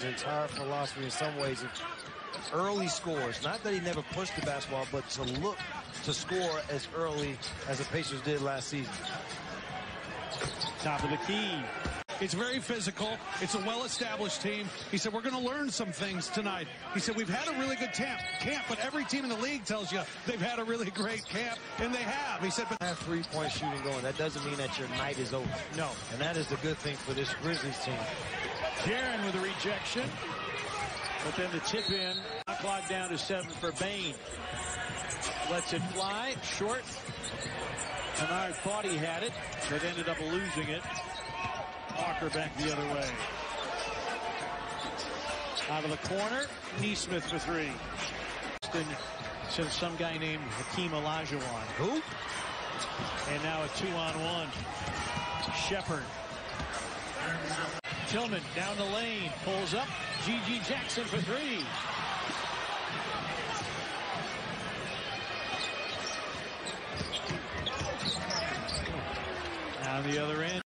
His entire philosophy in some ways of early scores. Not that he never pushed the basketball, but to look to score as early as the Pacers did last season. Top of the key. It's very physical. It's a well-established team. He said, we're going to learn some things tonight. He said, we've had a really good camp, camp, but every team in the league tells you they've had a really great camp, and they have. He said, but have three-point shooting going. That doesn't mean that your night is over. No. And that is the good thing for this Grizzlies team. Jaren with a rejection. But then the tip in. Clock down to seven for Bane. Lets it fly. Short. Kennard thought he had it, but ended up losing it. Walker back the other way. Out of the corner, Nesmith for three. Since some guy named Hakeem Olajuwon. Who? And now a two-on-one. Sheppard. Tillman down the lane, pulls up. G.G. Jackson for three. On the other end.